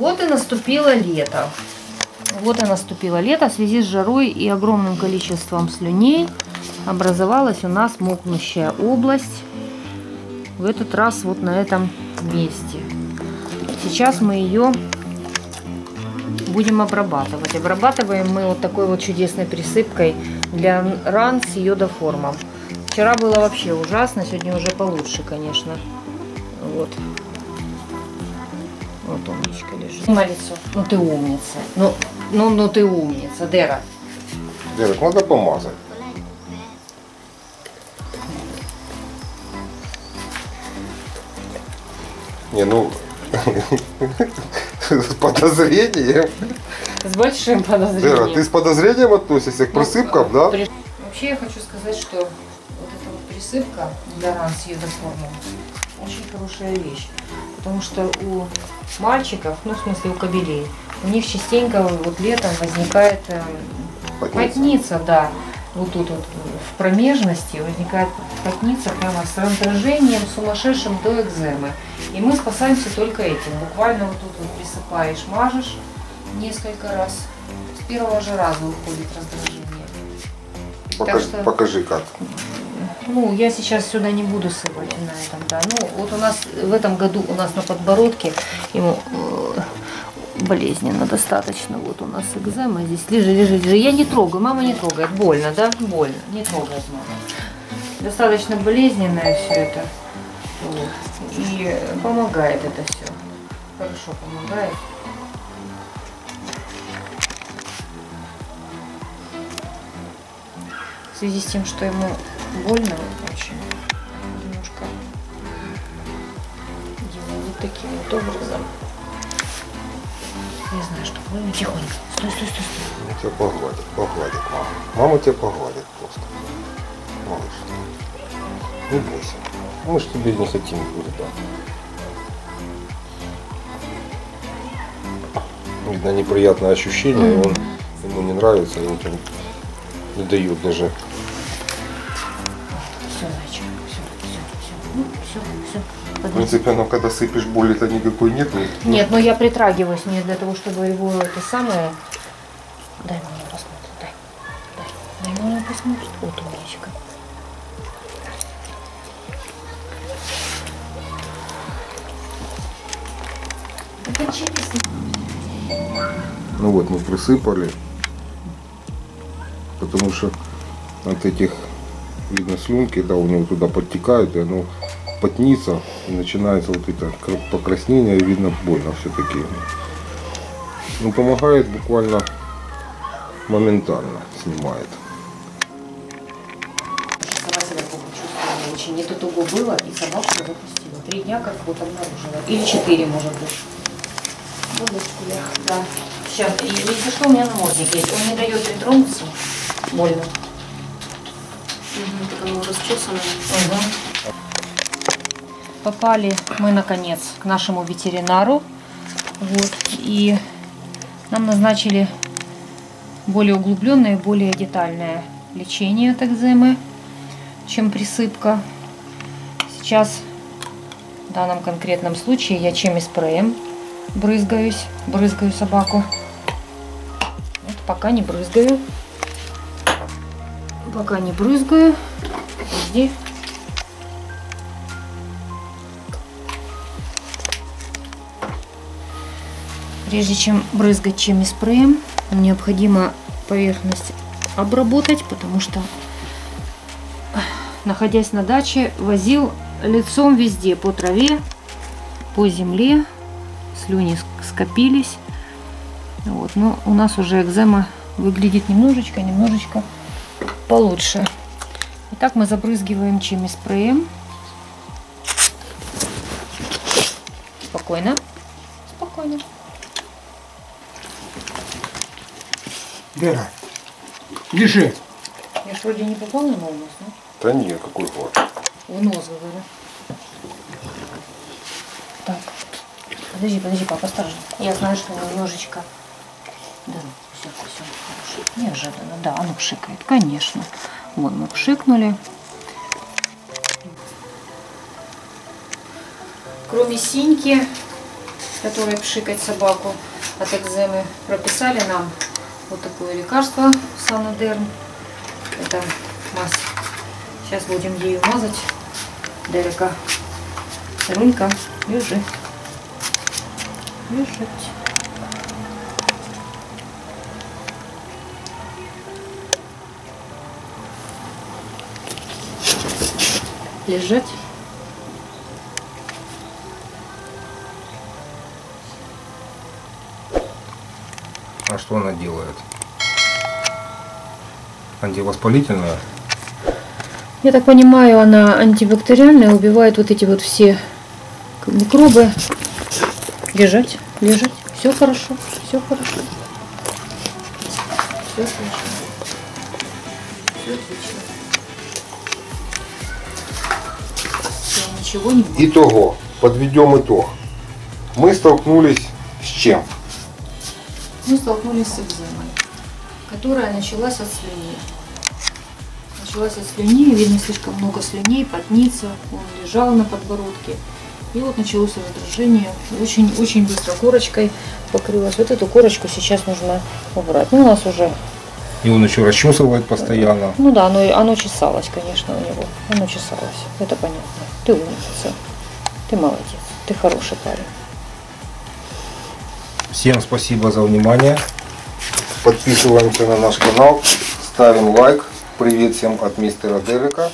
Вот и наступило лето. Вот и наступило лето. В связи с жарой и огромным количеством слюней образовалась у нас мокнущая область. В этот раз вот на этом месте. Сейчас мы ее будем обрабатывать. Обрабатываем мы вот такой вот чудесной присыпкой для ран с йодоформом. Вчера было вообще ужасно, сегодня уже получше, конечно. Вот. Вот умничка лежит. На лицо. Ну ты умница. Ну, ну, ну ты умница, Дера. Дерек, надо помазать. Не, ну, с подозрением. С большим Дера, подозрением. ты с подозрением относишься к присыпкам, да? При- Вообще я хочу сказать, что вот эта вот присыпка для ран с йодоформом очень хорошая вещь. Потому что у мальчиков, ну в смысле у кобелей, у них частенько вот летом возникает Потница. потница, да. Вот тут вот в промежности возникает потница прямо с раздражением сумасшедшим до экземы. И мы спасаемся только этим. Буквально вот тут вот присыпаешь, мажешь несколько раз. С первого же раза уходит раздражение. Покажи, что- покажи как. Ну, я сейчас сюда не буду сыпать на этом, да. Ну, вот у нас в этом году у нас на подбородке ему э, болезненно достаточно. Вот у нас экзема здесь. Лежи, лежи, лежи. Я не трогаю, мама не трогает. Больно, да? Больно. Не трогает мама. Достаточно болезненное все это. И помогает это все. Хорошо помогает. В связи с тем, что ему больно очень, немножко делаю вот таким вот образом. Не знаю, что больно. Тихонько. Стой, стой, стой, стой. Тебя погладит, погладит мама. Мама тебя погладит просто. Малыш. Не бойся. Мы ж тебе не хотим вреда. Видно неприятное ощущение, Мгм. он ему не нравится, он не дает даже. Все, все. В принципе, но когда сыпешь, боли-то никакой нет. ну, Нет, но я притрагиваюсь не для того, чтобы его это самое... Дай мне посмотреть, дай. Дай, дай мне посмотреть. Вот умничка. Ну вот, мы присыпали. Потому что от этих, видно, слюнки, да, у него туда подтекают, и оно потнится, и начинается вот это кра- покраснение, и видно, больно все-таки. Ну, помогает буквально моментально, снимает. Сама себя плохо чувствовала очень. Не то туго было, и собаку запустила. Три дня как вот обнаружила. Или четыре, может быть. Водочку я, да. Сейчас, и если что, у меня намордник есть. Он не дает притронуться. Больно. Такая расчесанная. Попали мы, наконец, к нашему ветеринару. Вот. И нам назначили более углубленное, более детальное лечение от экземы, чем присыпка. Сейчас в данном конкретном случае я чем спреем брызгаюсь, брызгаю собаку. Вот пока не брызгаю. Пока не брызгаю. Жди. Прежде чем брызгать чем спреем, необходимо поверхность обработать, потому что, находясь на даче, возил лицом везде, по траве, по земле, слюни ск- скопились. Вот, но у нас уже экзема выглядит немножечко, немножечко получше. Итак, мы забрызгиваем чем спреем. Спокойно. Спокойно. Вера, лежи. Я ж вроде не попала на нос, да? Да не, какой ход. В нос, говорю. Так. Подожди, подожди, папа, осторожно. Я знаю, что немножечко... Да, все, все, хорошо. Неожиданно, да, оно пшикает, конечно. Вон мы пшикнули. Кроме синьки, которой пшикать собаку от экземы, прописали нам вот такое лекарство Санодерм. Это мазь. Сейчас будем ею мазать Дерека. Рулька, лежи. Лежать. Лежать. Что она делает? Антивоспалительная? Я так понимаю, она антибактериальная, убивает вот эти вот все микробы. Лежать, лежать. Все хорошо, все хорошо. Все отлично. Все отлично. Ничего не будет. Итого, подведем итог. Мы столкнулись с чем? Мы столкнулись с экземой, которая началась от слюней. Началась от слюней, видно слишком много слюней, потница, он лежал на подбородке. И вот началось раздражение, очень-очень быстро корочкой покрылась. Вот эту корочку сейчас нужно убрать. Ну, у нас уже, И он еще расчесывает постоянно. ну да, оно, оно чесалось, конечно, у него. Оно чесалось, это понятно. Ты умница, ты молодец, ты хороший парень. Всем спасибо за внимание. Подписываемся на наш канал, ставим лайк. Привет всем от мистера Дерека.